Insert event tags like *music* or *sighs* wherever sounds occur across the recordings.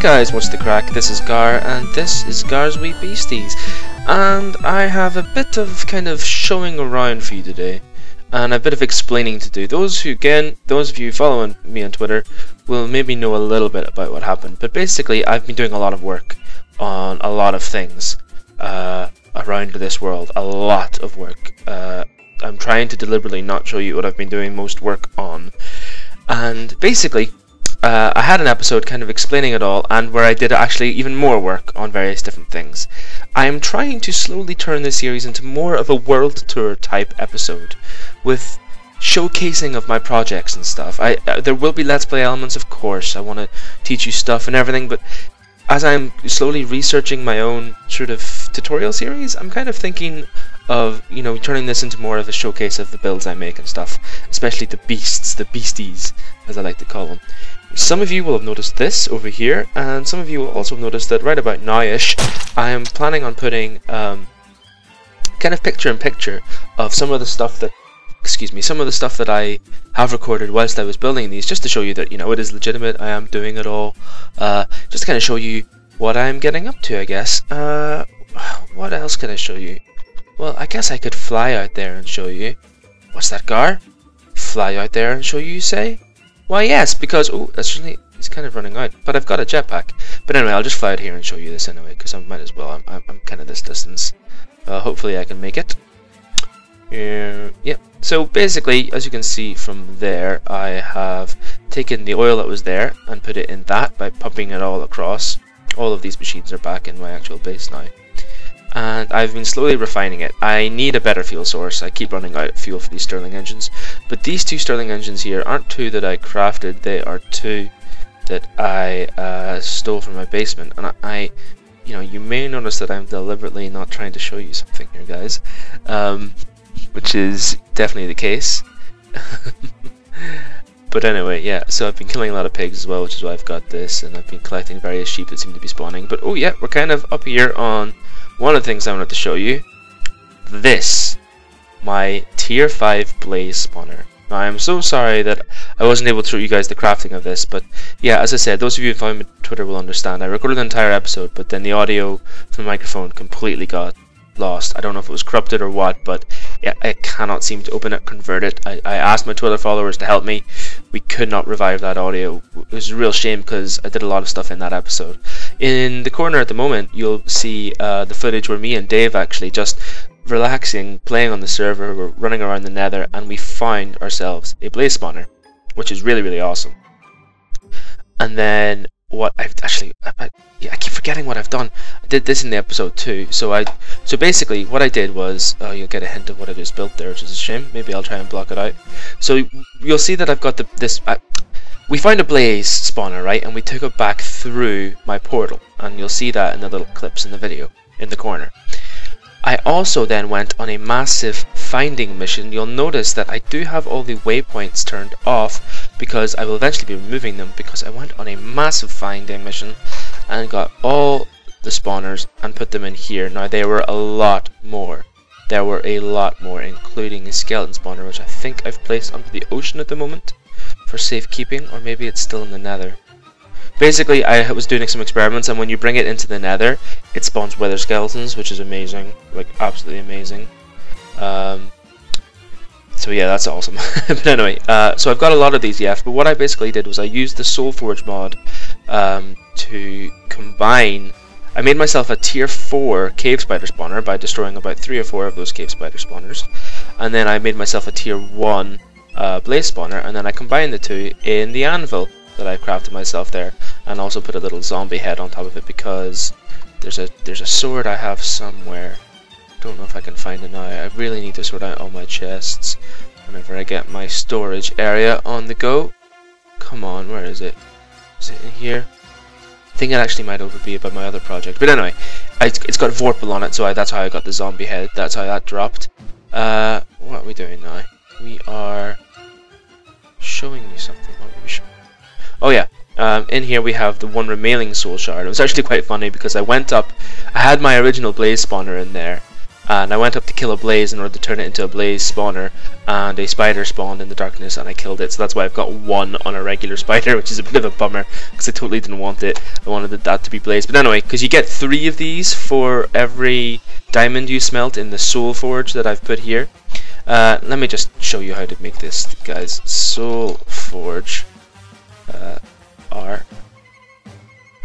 guys, what's the crack? This is Gar, and this is Gar's Wee Beasties. And I have a bit of kind of showing around for you today, and a bit of explaining to do. Those who, again, those of you following me on Twitter will maybe know a little bit about what happened. But basically, I've been doing a lot of work on a lot of things uh, around this world. A lot of work. Uh, I'm trying to deliberately not show you what I've been doing most work on. And basically, uh, I had an episode kind of explaining it all and where I did actually even more work on various different things. I am trying to slowly turn this series into more of a world tour type episode with showcasing of my projects and stuff. I uh, there will be let's play elements of course. I want to teach you stuff and everything, but as I'm slowly researching my own sort of tutorial series, I'm kind of thinking of, you know, turning this into more of a showcase of the builds I make and stuff, especially the beasts, the beasties, as I like to call them. Some of you will have noticed this over here, and some of you will also have noticed that right about now-ish, I am planning on putting um, kind of picture-in-picture -picture of some of the stuff that, excuse me, some of the stuff that I have recorded whilst I was building these, just to show you that, you know, it is legitimate, I am doing it all, uh, just to kind of show you what I'm getting up to, I guess. Uh, what else can I show you? Well, I guess I could fly out there and show you. What's that, Gar? Fly out there and show you, say? Why, yes, because... Oh, that's really... It's kind of running out. But I've got a jetpack. But anyway, I'll just fly out here and show you this anyway, because I might as well. I'm, I'm, I'm kind of this distance. Uh, hopefully I can make it. Uh, yeah. So basically, as you can see from there, I have taken the oil that was there and put it in that by pumping it all across. All of these machines are back in my actual base now and I've been slowly refining it. I need a better fuel source. I keep running out of fuel for these Stirling engines, but these two Stirling engines here aren't two that I crafted. They are two that I uh, stole from my basement, and I, you know, you may notice that I'm deliberately not trying to show you something here, guys, um, which is definitely the case. *laughs* But anyway, yeah, so I've been killing a lot of pigs as well, which is why I've got this, and I've been collecting various sheep that seem to be spawning. But oh yeah, we're kind of up here on one of the things I wanted to show you, this, my tier 5 blaze spawner. Now, I'm so sorry that I wasn't able to show you guys the crafting of this, but yeah, as I said, those of you who follow me on Twitter will understand. I recorded the entire episode, but then the audio from the microphone completely got lost. I don't know if it was corrupted or what, but yeah, I cannot seem to open it, convert it. I, I asked my Twitter followers to help me. We could not revive that audio. It was a real shame because I did a lot of stuff in that episode. In the corner at the moment, you'll see uh, the footage where me and Dave actually just relaxing, playing on the server, we're running around the nether, and we find ourselves a blaze spawner, which is really, really awesome. And then what I've actually, I, yeah, I keep forgetting what I've done. I did this in the episode too. So I, so basically, what I did was, oh, you'll get a hint of what I just built there, which is a shame. Maybe I'll try and block it out. So you'll see that I've got the this. I, we found a blaze spawner, right, and we took it back through my portal, and you'll see that in the little clips in the video in the corner. I also then went on a massive finding mission. You'll notice that I do have all the waypoints turned off because I will eventually be removing them because I went on a massive finding mission and got all the spawners and put them in here. Now there were a lot more. There were a lot more including a skeleton spawner which I think I've placed under the ocean at the moment for safekeeping or maybe it's still in the nether. Basically, I was doing some experiments, and when you bring it into the nether, it spawns wither skeletons, which is amazing. Like, absolutely amazing. Um, so yeah, that's awesome. *laughs* but anyway, uh, so I've got a lot of these yet, but what I basically did was I used the Soul Forge mod um, to combine... I made myself a tier 4 cave spider spawner by destroying about 3 or 4 of those cave spider spawners. And then I made myself a tier 1 uh, blaze spawner, and then I combined the two in the anvil that I crafted myself there, and also put a little zombie head on top of it because there's a there's a sword I have somewhere. Don't know if I can find it now. I really need to sort out all my chests whenever I get my storage area on the go. Come on, where is it? Is it in here? I think it actually might over be about my other project. But anyway, I, it's got Vorpal on it, so I, that's how I got the zombie head. That's how that dropped. Uh, what are we doing now? We are showing you something. What are we showing? Oh yeah, um, in here we have the one remaining soul shard. It was actually quite funny because I went up, I had my original blaze spawner in there, and I went up to kill a blaze in order to turn it into a blaze spawner and a spider spawned in the darkness and I killed it. So that's why I've got one on a regular *laughs* spider which is a bit of a bummer because I totally didn't want it. I wanted that to be blaze. But anyway because you get three of these for every diamond you smelt in the soul forge that I've put here. Uh, let me just show you how to make this guys. Soul forge uh, R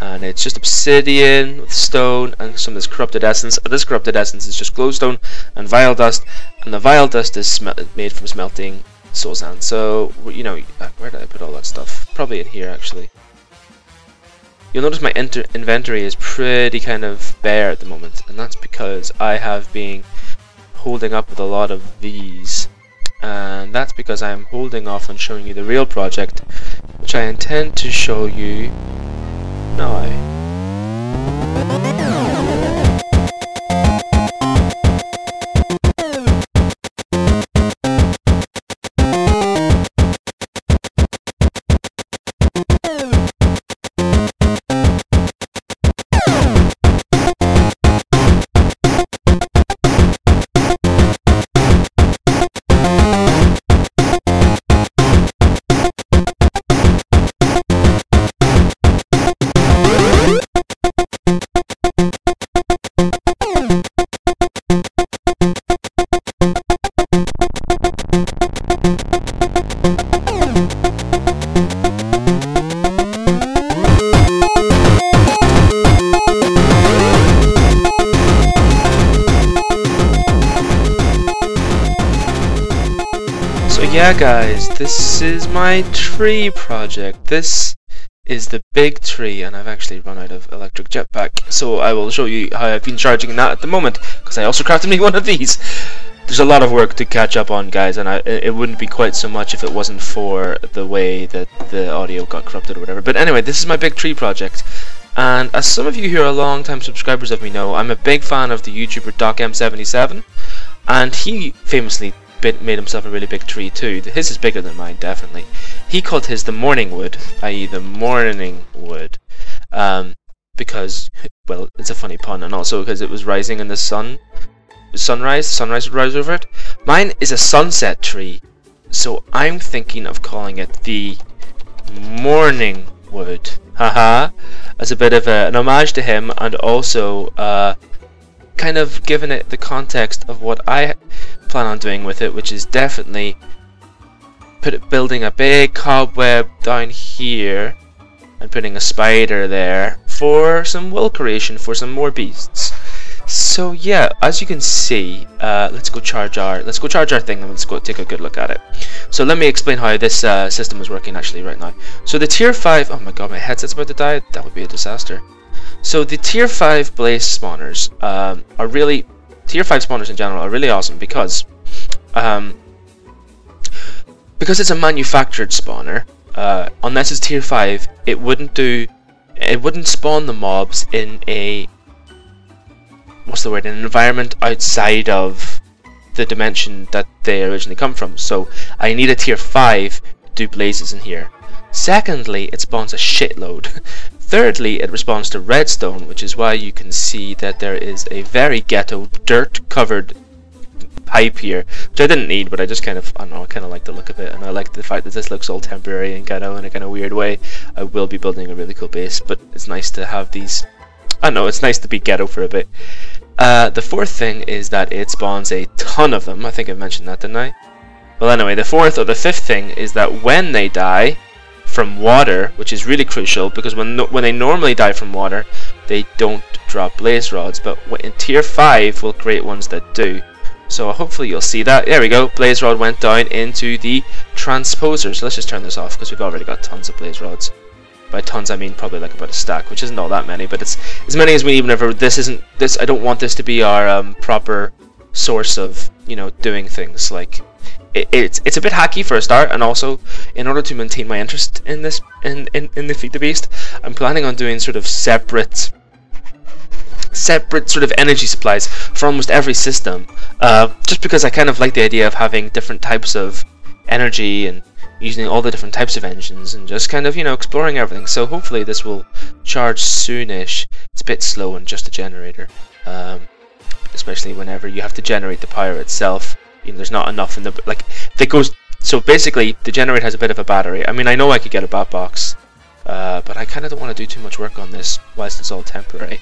and it's just obsidian with stone and some of this corrupted essence. This corrupted essence is just glowstone and vile dust, and the vile dust is made from smelting soul sand. So, you know, uh, where did I put all that stuff? Probably in here, actually. You'll notice my inventory is pretty kind of bare at the moment, and that's because I have been holding up with a lot of these. And that's because I am holding off on showing you the real project, which I intend to show you now. This is my tree project. This is the big tree and I've actually run out of electric jetpack. So I will show you how I've been charging that at the moment because I also crafted me *laughs* one of these. There's a lot of work to catch up on guys and I, it wouldn't be quite so much if it wasn't for the way that the audio got corrupted or whatever. But anyway, this is my big tree project. And as some of you who are long-time subscribers of me know, I'm a big fan of the YouTuber DocM77 and he famously made himself a really big tree too. His is bigger than mine, definitely. He called his the morning wood, i.e. the morning wood, um, because, well, it's a funny pun, and also because it was rising in the sun, sunrise, sunrise would rise over it. Mine is a sunset tree, so I'm thinking of calling it the mourning wood. Haha, as a bit of a, an homage to him, and also uh, kind of given it the context of what I plan on doing with it, which is definitely put it, building a big cobweb down here and putting a spider there for some wool creation for some more beasts. So yeah, as you can see, uh, let's go charge our let's go charge our thing and let's go take a good look at it. So let me explain how this uh, system is working actually right now. So the tier five, oh my god, my headset's about to die. That would be a disaster. So the tier five blaze spawners um, are really tier 5 spawners in general are really awesome because um, because it's a manufactured spawner uh, unless it's tier 5 it wouldn't do it wouldn't spawn the mobs in a what's the word an environment outside of the dimension that they originally come from. So I need a tier 5 to do blazes in here. Secondly it spawns a shitload *laughs* Thirdly, it responds to redstone, which is why you can see that there is a very ghetto, dirt-covered pipe here, which I didn't need, but I just kind of, I don't know, I kind of like the look of it, and I like the fact that this looks all temporary and of in a kind of weird way. I will be building a really cool base, but it's nice to have these, I don't know, it's nice to be ghetto for a bit. Uh, the fourth thing is that it spawns a ton of them, I think I mentioned that, didn't I? Well anyway, the fourth or the fifth thing is that when they die, from water, which is really crucial because when no, when they normally die from water, they don't drop blaze rods, but in tier 5 we'll create ones that do. So hopefully you'll see that. There we go, blaze rod went down into the transposer. So let's just turn this off because we've already got tons of blaze rods. By tons I mean probably like about a stack, which isn't all that many, but it's as many as we even ever. This isn't this. I don't want this to be our um, proper source of you know doing things like it, it's it's a bit hacky for a start, and also in order to maintain my interest in this in in, in the Feed the Beast, I'm planning on doing sort of separate separate sort of energy supplies for almost every system. Uh, just because I kind of like the idea of having different types of energy and using all the different types of engines and just kind of you know exploring everything. So hopefully this will charge soonish. It's a bit slow and just a generator. Um, especially whenever you have to generate the power itself. You know, there's not enough in the like. that goes so basically, the generator has a bit of a battery. I mean, I know I could get a bat box, uh, but I kind of don't want to do too much work on this whilst it's all temporary.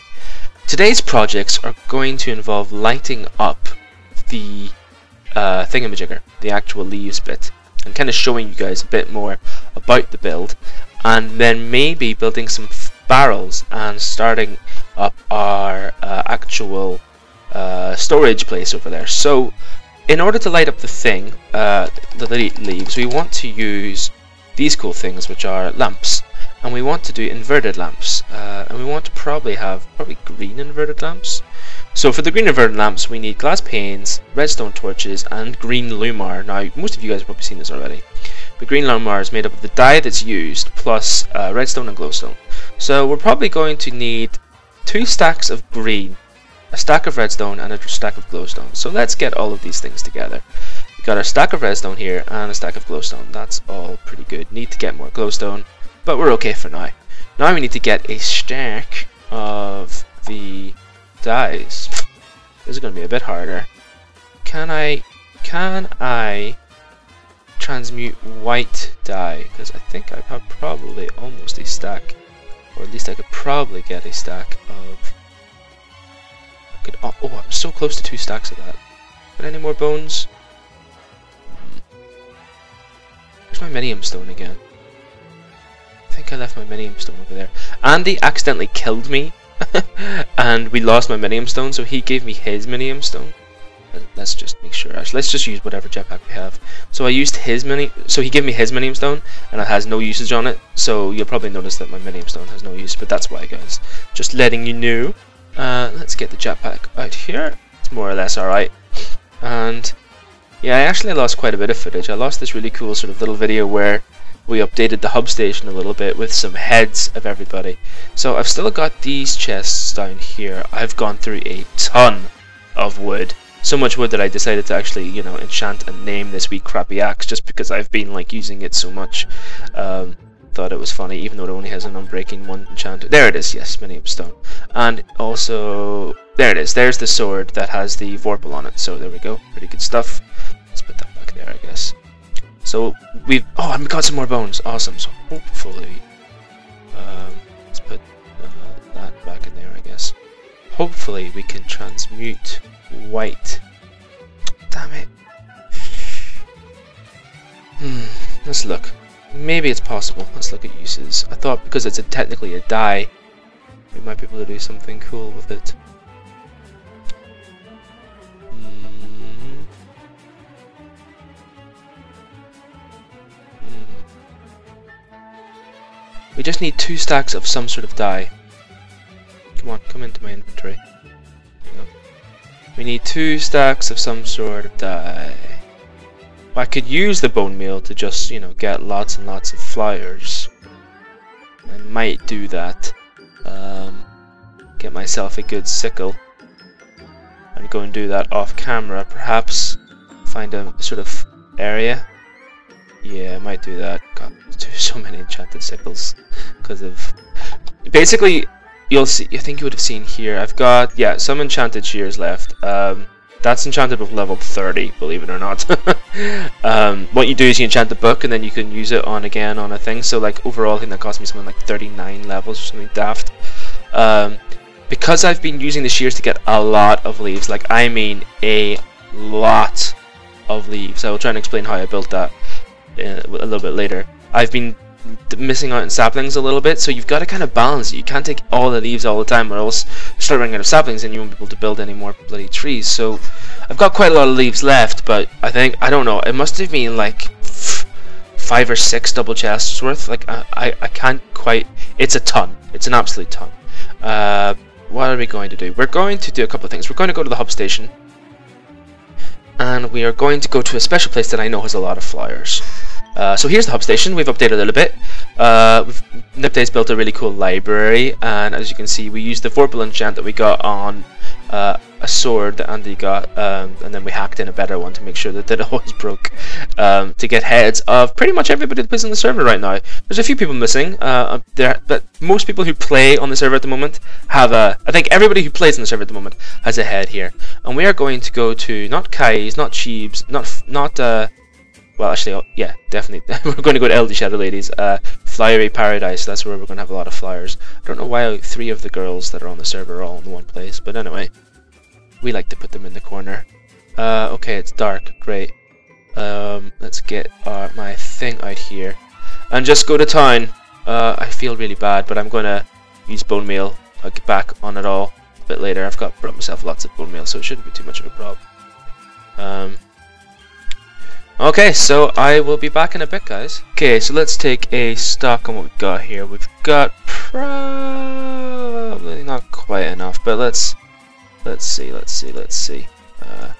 Today's projects are going to involve lighting up the uh, thingamajigger, the actual leaves bit, and kind of showing you guys a bit more about the build, and then maybe building some barrels and starting up our uh, actual uh, storage place over there. So in order to light up the thing, uh, the leaves, we want to use these cool things, which are lamps. And we want to do inverted lamps. Uh, and we want to probably have probably green inverted lamps. So for the green inverted lamps, we need glass panes, redstone torches, and green lumar. Now, most of you guys have probably seen this already. The green lumar is made up of the dye that's used, plus uh, redstone and glowstone. So we're probably going to need two stacks of green a stack of redstone and a stack of glowstone. So let's get all of these things together. We got our stack of redstone here and a stack of glowstone. That's all pretty good. Need to get more glowstone, but we're okay for now. Now we need to get a stack of the dyes. This is going to be a bit harder. Can I, can I transmute white dye? Because I think I have probably almost a stack, or at least I could probably get a stack of oh, oh, I'm so close to two stacks of that. Got any more bones? Where's my minium stone again? I think I left my minium stone over there. Andy accidentally killed me, *laughs* and we lost my minium stone, so he gave me his minium stone. Let's just make sure. Actually, let's just use whatever jetpack we have. So I used his mini. So he gave me his minium stone, and it has no usage on it. So you'll probably notice that my minium stone has no use, but that's why, guys. Just letting you know. Uh, let's get the jetpack out here. It's more or less alright. And yeah, I actually lost quite a bit of footage. I lost this really cool sort of little video where we updated the hub station a little bit with some heads of everybody. So I've still got these chests down here. I've gone through a ton of wood. So much wood that I decided to actually, you know, enchant and name this wee crappy axe just because I've been like using it so much. Um, thought it was funny, even though it only has an unbreaking one enchant. There it is, yes, minium stone. And also, there it is. There's the sword that has the Vorpal on it. So there we go. Pretty good stuff. Let's put that back there, I guess. So we've oh, I've got some more bones. Awesome. So hopefully, um, let's put uh, that back in there, I guess. Hopefully we can transmute white. Damn it. *sighs* Hmm. Let's look. Maybe it's possible. Let's look at uses. I thought because it's a, technically a dye, we might be able to do something cool with it. Mm. We just need two stacks of some sort of dye. Come on, come into my inventory. We need two stacks of some sort of I could use the bone meal to just, you know, get lots and lots of flyers. I might do that. Um, get myself a good sickle. And go and do that off camera, perhaps. Find a sort of area. Yeah, I might do that. God, so many enchanted sickles. Because of... Basically, you'll see, I think you would have seen here, I've got, yeah, some enchanted shears left. Um, that's enchanted with level 30, believe it or not. *laughs* um, what you do is you enchant the book and then you can use it on again on a thing. So like overall I think that cost me something like 39 levels or something daft. Um, because I've been using the shears to get a lot of leaves, like I mean a lot of leaves. I will try and explain how I built that uh, a little bit later. I've been missing out on saplings a little bit, so you've got to kind of balance it. You can't take all the leaves all the time, or else start running out of saplings and you won't be able to build any more bloody trees. So I've got quite a lot of leaves left, but I think I don't know. It must have been like five or six double chests worth. Like I, I, I can't quite. It's a ton. It's an absolute ton. Uh, what are we going to do? We're going to do a couple of things. We're going to go to the hub station, and we are going to go to a special place that I know has a lot of flyers. Uh, so here's the hub station. We've updated a little bit. Uh, built a really cool library, and as you can see, we used the Vorpal enchant that we got on uh, a sword that Andy got, um, and then we hacked in a better one to make sure that it *laughs* always broke, um, to get heads of pretty much everybody that plays on the server right now. There's a few people missing, uh, there, but most people who play on the server at the moment have a, I think everybody who plays on the server at the moment has a head here. And we are going to go to, not Kai's, not Chiib's, not, not, uh, well actually, oh, yeah, definitely, *laughs* we're going to go to LDShadowLady's, uh, Flyery Paradise, that's where we're going to have a lot of flyers. I don't know why three of the girls that are on the server are all in one place, but anyway. We like to put them in the corner. Uh, okay, it's dark. Great. Um, let's get uh, my thing out here. And just go to town. Uh, I feel really bad, but I'm going to use bone meal. I'll get back on it all a bit later. I've got brought myself lots of bone meal, so it shouldn't be too much of a problem. Um, okay, so I will be back in a bit, guys. Okay, so let's take a stock on what we've got here. We've got probably not quite enough, but let's Let's see, let's see, let's see. Uh,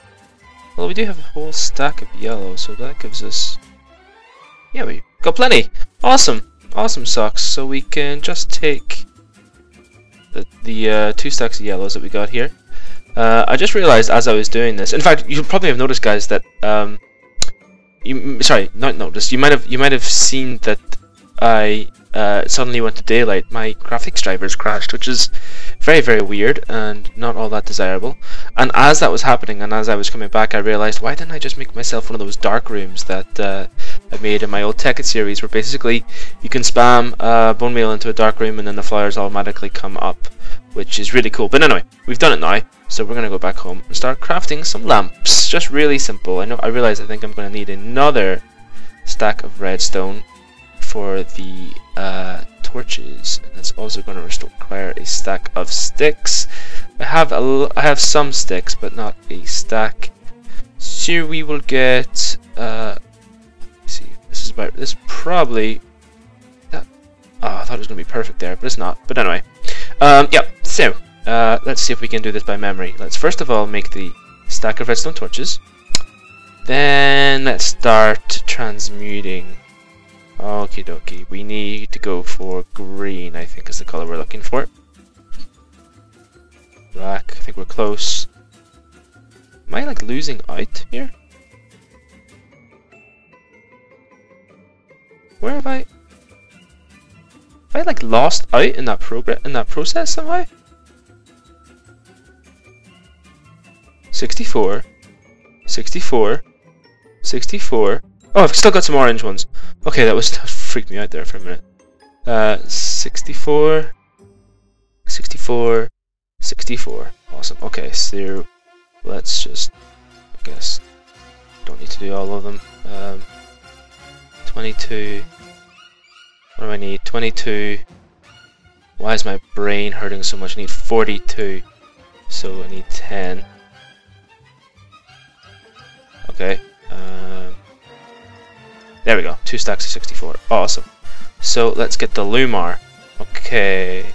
well, we do have a whole stack of yellow, so that gives us... Yeah, we got plenty! Awesome! Awesome socks. So we can just take the, the uh, two stacks of yellows that we got here. Uh, I just realized as I was doing this, in fact, you probably have noticed, guys, that um, you sorry, not noticed. You might have you might have seen that I uh, suddenly went to daylight, my graphics drivers crashed, which is very, very weird and not all that desirable. And as that was happening, and as I was coming back, I realized, why didn't I just make myself one of those dark rooms that uh, I made in my old Tekkit series, where basically you can spam uh, bone meal into a dark room and then the flyers automatically come up, which is really cool. But anyway, we've done it now, so we're going to go back home and start crafting some lamps. Just really simple. I know. I realize I think I'm going to need another stack of redstone for the uh, torches, and that's also going to require a stack of sticks. I have a I have some sticks, but not a stack. So we will get. Uh, see, this is about. This is probably. Oh, I thought it was going to be perfect there, but it's not. But anyway, um, yeah. So uh, let's see if we can do this by memory. Let's first of all make the stack of redstone torches. Then let's start transmuting Okie dokie. We need to go for green, I think is the color we're looking for. Black, I think we're close. Am I like losing out here? Where have I... Have I like lost out in that progress in that process somehow? 64 64 64 Oh, I've still got some orange ones. Okay, that was that freaked me out there for a minute. Uh, 64, 64, 64. Awesome. Okay, so let's just, I guess, don't need to do all of them. Um, 22. What do I need? 22. Why is my brain hurting so much? I need 42. So I need 10. Okay. Um, there we go, two stacks of 64. Awesome. So let's get the Lumar. Okay.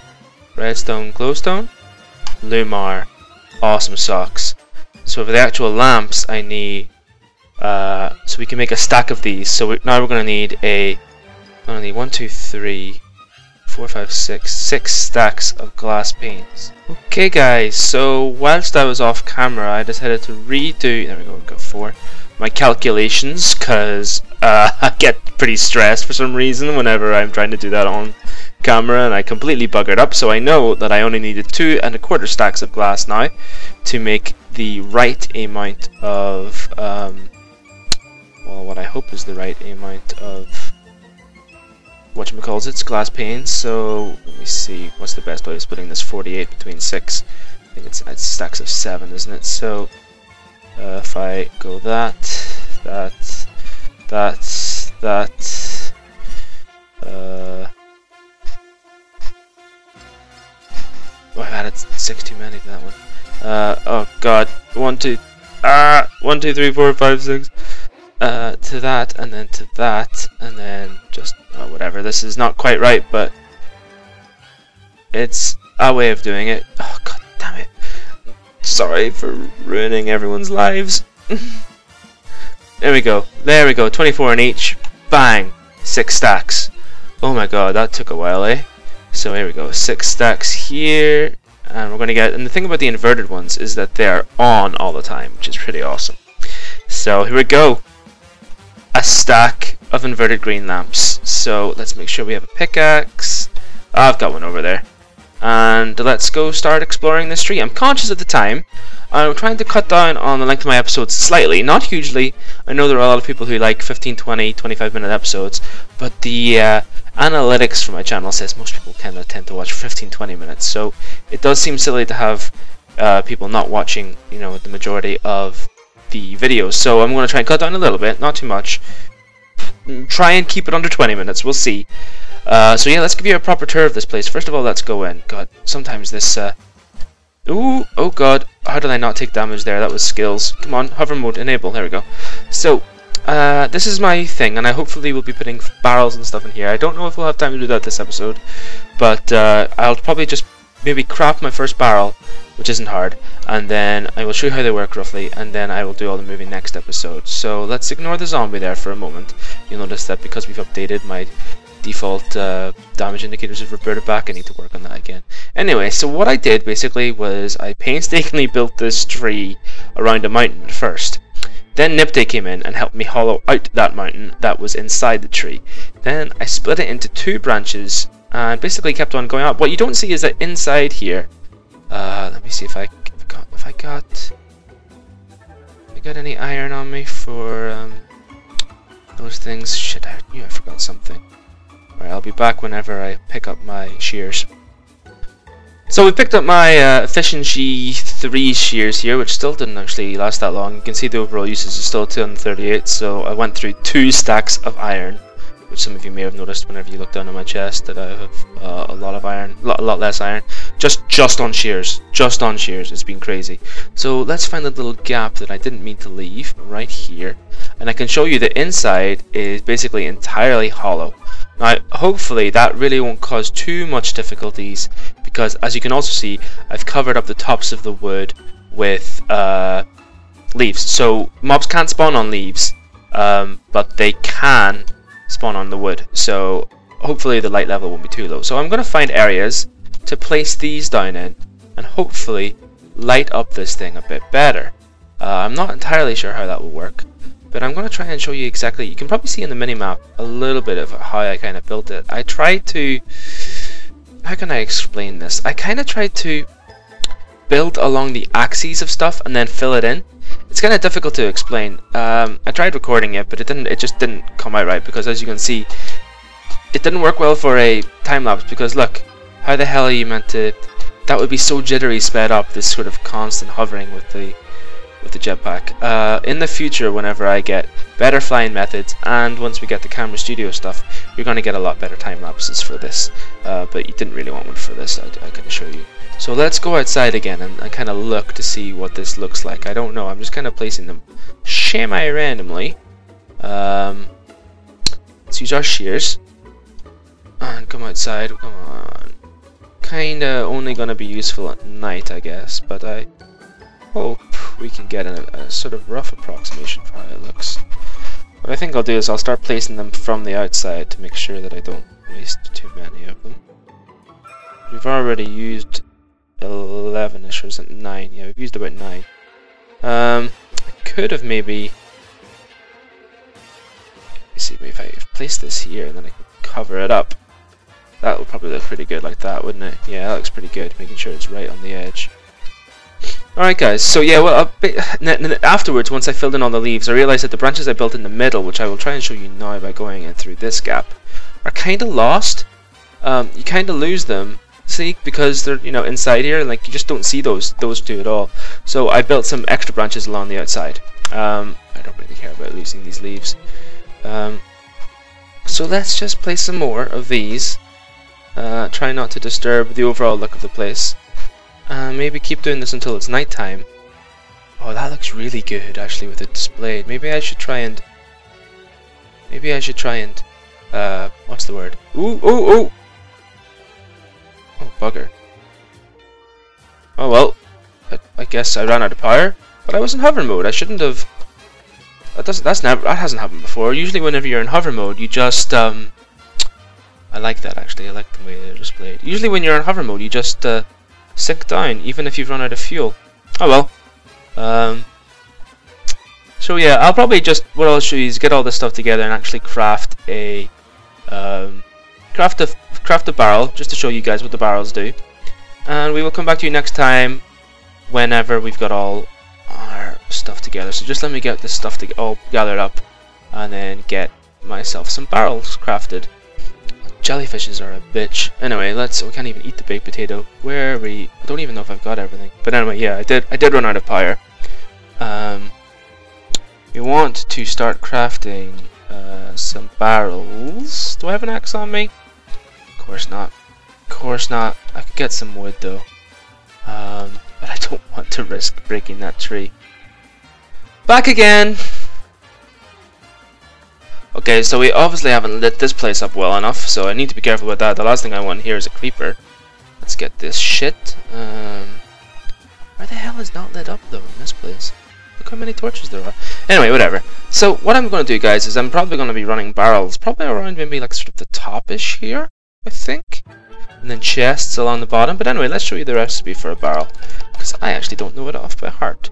Redstone, glowstone, Lumar. Awesome socks. So for the actual lamps, I need. Uh, so we can make a stack of these. So we, now we're going to need a. I need one, two, three, four, five, six, six stacks of glass panes. Okay, guys. So whilst I was off camera, I decided to redo. There we go. Got four my calculations because uh, *laughs* I get pretty stressed for some reason whenever I'm trying to do that on camera and I completely buggered up so I know that I only needed two and a quarter stacks of glass now to make the right amount of um, well what I hope is the right amount of whatchamacalls it's glass panes so let me see what's the best way of splitting this 48 between 6 I think it's, it's stacks of 7 isn't it so uh, if I go that, that, that, that, uh, oh, I've added six too many to that one. Uh, oh god, one, two, ah, one, two, three, four, five, six, uh, to that, and then to that, and then oh, whatever, this is not quite right, but it's a way of doing it. Oh god damn it. Sorry for ruining everyone's lives. *laughs* there we go. There we go. 24 in each. Bang. Six stacks. Oh my god, that took a while, eh? So here we go. Six stacks here. and we're going to get. And the thing about the inverted ones is that they are on all the time, which is pretty awesome. So here we go. A stack of inverted green lamps. So let's make sure we have a pickaxe. Oh, I've got one over there. And let's go start exploring this tree. I'm conscious of the time. I'm trying to cut down on the length of my episodes slightly, not hugely. I know there are a lot of people who like 15, 20, 25 minute episodes, but the uh, analytics for my channel says most people kind of tend to watch 15, 20 minutes. So it does seem silly to have uh, people not watching, you know, the majority of the videos. So I'm going to try and cut down a little bit, not too much. Try and keep it under 20 minutes. We'll see. Uh, so yeah, let's give you a proper tour of this place. First of all, let's go in. God, sometimes this... Uh... Ooh, oh god, how did I not take damage there? That was skills. Come on, hover mode, enable, there we go. So, uh, this is my thing, and I hopefully will be putting barrels and stuff in here. I don't know if we'll have time to do that this episode, but uh, I'll probably just maybe craft my first barrel, which isn't hard, and then I will show you how they work roughly, and then I will do all the moving next episode. So let's ignore the zombie there for a moment. You'll notice that because we've updated my default uh, damage indicators have reverted back. I need to work on that again. Anyway, so what I did basically was I painstakingly *laughs* built this tree around a mountain first. Then Nipde came in and helped me hollow out that mountain that was inside the tree. Then I split it into two branches and basically kept on going up. What you don't see is that inside here, uh, let me see if I if I got, if I got, got any iron on me for um, those things. Shit, I knew I forgot something. Alright, I'll be back whenever I pick up my shears. So we picked up my uh, efficiency 3 shears here, which still didn't actually last that long. You can see the overall usage is still 238, so I went through two stacks of iron, which some of you may have noticed whenever you look down on my chest that I have uh, a lot of iron, a lot less iron, just just on shears, just on shears. It's been crazy. So let's find a little gap that I didn't mean to leave right here, and I can show you the inside is basically entirely hollow. Now, hopefully that really won't cause too much difficulties because as you can also see, I've covered up the tops of the wood with uh, leaves. So mobs can't spawn on leaves, um, but they can spawn on the wood. So hopefully the light level won't be too low. So I'm going to find areas to place these down in and hopefully light up this thing a bit better. Uh, I'm not entirely sure how that will work. But I'm going to try and show you exactly, you can probably see in the minimap a little bit of how I kind of built it. I tried to, how can I explain this? I kind of tried to build along the axes of stuff and then fill it in. It's kind of difficult to explain. Um, I tried recording it, but it didn't. It just didn't come out right because, as you can see, it didn't work well for a time lapse. Because look, how the hell are you meant to? That would be so jittery, sped up. This sort of constant hovering with the with the jetpack. Uh, in the future, whenever I get better flying methods, and once we get the camera studio stuff, you're going to get a lot better time lapses for this. Uh, but you didn't really want one for this, I, I can assure you. So let's go outside again and, and kind of look to see what this looks like. I don't know, I'm just kind of placing them semi-randomly. Um, let's use our shears. And come outside, come on. Kinda only gonna be useful at night, I guess, but I hope we can get a, a sort of rough approximation for how it looks. What I think I'll do is I'll start placing them from the outside to make sure that I don't waste too many of them. We've already used 11ish or something, 9, yeah we've used about 9. Um, I could have maybe, see, if I place this here and then I can cover it up. That would probably look pretty good like that, wouldn't it? Yeah, that looks pretty good, making sure it's right on the edge. Alright guys, so yeah, well, afterwards, once I filled in all the leaves, I realized that the branches I built in the middle, which I will try and show you now by going in through this gap, are kind of lost. Um, you kind of lose them, see, because they're, you know, inside here, like, you just don't see those those two at all. So I built some extra branches along the outside. Um, I don't really care about losing these leaves. Um, so let's just place some more of these. Uh, try not to disturb the overall look of the place. Uh, maybe keep doing this until it's nighttime. Oh, that looks really good, actually, with it displayed. Maybe I should try and... Maybe I should try and... Uh, what's the word? Ooh, ooh, ooh! Oh, bugger. Oh, well. I, I guess I ran out of power. But I was in hover mode. I shouldn't have... That doesn't... That's never... That hasn't happened before. Usually whenever you're in hover mode, you just, um... I like that, actually. I like the way they're displayed. Usually when you're in hover mode, you just, uh sink down, even if you've run out of fuel. Oh well. Um, so yeah, I'll probably just, what I'll show you is get all this stuff together and actually craft a, um, craft a, craft a barrel, just to show you guys what the barrels do. And we will come back to you next time, whenever we've got all our stuff together. So just let me get this stuff to all gathered up, and then get myself some barrels crafted. Jellyfishes are a bitch. Anyway, let's. We can't even eat the baked potato. Where are we? I don't even know if I've got everything. But anyway, yeah, I did. I did run out of power. Um, we want to start crafting uh, some barrels. Do I have an axe on me? Of course not. Of course not. I could get some wood though. Um, but I don't *laughs* want to risk breaking that tree. Back again! Okay, so we obviously haven't lit this place up well enough, so I need to be careful with that. The last thing I want here is a creeper. Let's get this shit. Um, where the hell is not lit up though in this place? Look how many torches there are. Anyway, whatever. So what I'm going to do, guys, is I'm probably going to be running barrels, probably around maybe like sort of the top-ish here, I think. And then chests along the bottom. But anyway, let's show you the recipe for a barrel, because I actually don't know it off by heart.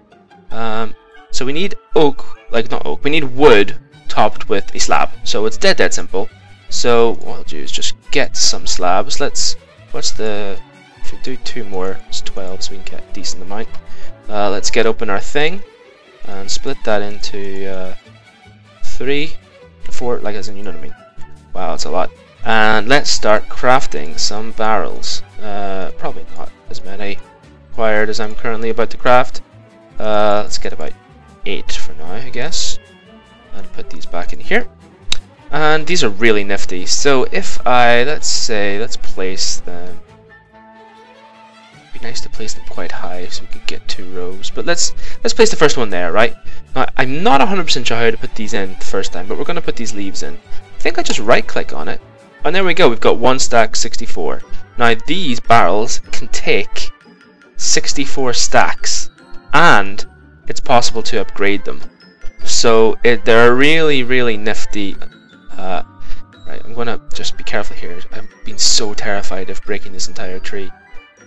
Um, so we need oak, like not oak, we need wood topped with a slab. So it's dead dead simple. So what I'll do is just get some slabs. Let's what's the if we do two more, it's 12 so we can get a decent amount. Uh, let's get open our thing and split that into uh, three, four, like as in you know what I mean. Wow, that's a lot. And let's start crafting some barrels. Uh, probably not as many required as I'm currently about to craft. Uh, let's get about eight for now, I guess and put these back in here. And these are really nifty. So if I, let's say, let's place them. It'd be nice to place them quite high so we could get two rows. But let's let's place the first one there, right? Now, I'm not 100% sure how to put these in the first time, but we're going to put these leaves in. I think I just right click on it. And there we go, we've got one stack 64. Now these barrels can take 64 stacks and it's possible to upgrade them. So it, they're really, really nifty. Uh, right, I'm gonna just be careful here. I've been so terrified of breaking this entire tree.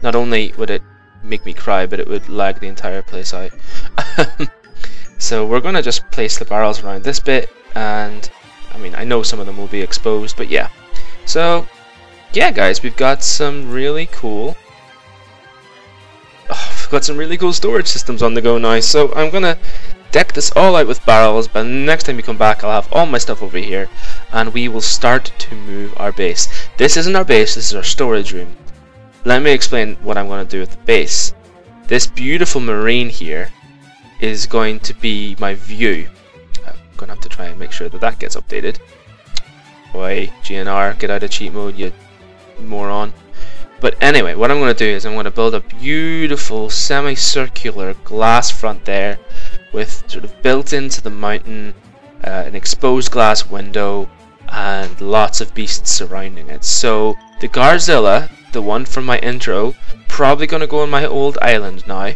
Not only would it make me cry, but it would lag the entire place out. *laughs* so we're gonna just place the barrels around this bit, and I mean, I know some of them will be exposed, but yeah. So, yeah, guys, we've got some really cool oh, we've got some really cool storage systems on the go now. So I'm gonna deck this all out with barrels, but next time you come back I'll have all my stuff over here and we will start to move our base. This isn't our base, this is our storage room. Let me explain what I'm going to do with the base. This beautiful marine here is going to be my view. I'm going to have to try and make sure that that gets updated. Boy, GNR, get out of cheat mode, you moron. But anyway, what I'm going to do is I'm going to build a beautiful semicircular glass front there with sort of built into the mountain uh, an exposed glass window and lots of beasts surrounding it. So the Garzilla, the one from my intro, probably going to go on my old island now.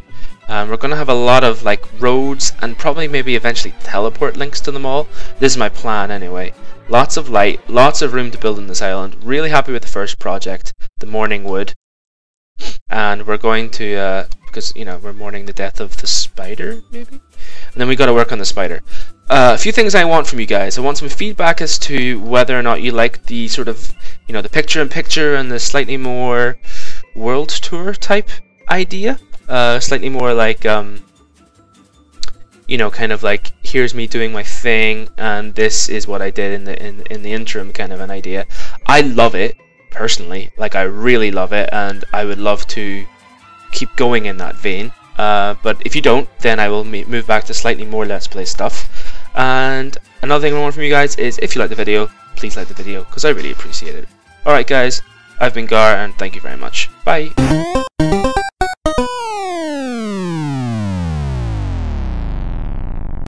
Um, we're going to have a lot of like roads and probably maybe eventually teleport links to them all. This is my plan anyway. Lots of light, lots of room to build on this island. Really happy with the first project, the Mourning Wood. And we're going to, uh, because, you know, we're mourning the death of the spider, maybe? And then we got to work on the spider. Uh, a few things I want from you guys. I want some feedback as to whether or not you like the sort of, you know, the picture-in-picture -picture and the slightly more world tour type idea. Uh, slightly more like, um, you know, kind of like here's me doing my thing, and this is what I did in the in in the interim, kind of an idea. I love it personally. Like I really love it, and I would love to keep going in that vein. Uh, but if you don't, then I will move back to slightly more Let's Play stuff. And another thing I want from you guys is if you like the video, please like the video because I really appreciate it. Alright guys, I've been Gar and thank you very much. Bye!